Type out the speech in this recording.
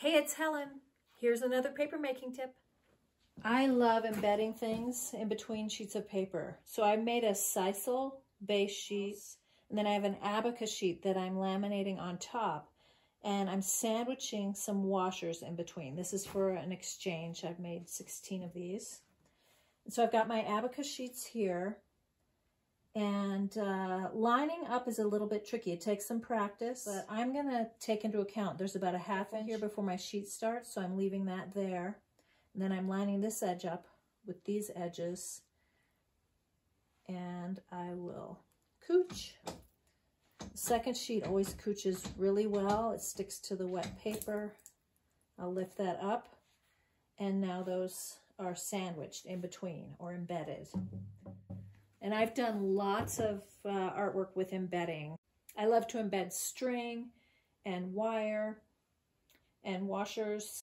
Hey, it's Helen. Here's another paper making tip. I love embedding things in between sheets of paper. So I made a sisal base sheet, and then I have an abaca sheet that I'm laminating on top, and I'm sandwiching some washers in between. This is for an exchange. I've made 16 of these. And so I've got my abaca sheets here, and uh, lining up is a little bit tricky. It takes some practice, but I'm going to take into account there's about a half inch here before my sheet starts, so I'm leaving that there. And then I'm lining this edge up with these edges, and I will couch. The second sheet always couches really well. It sticks to the wet paper. I'll lift that up, and now those are sandwiched in between or embedded. And I've done lots of uh, artwork with embedding. I love to embed string and wire and washers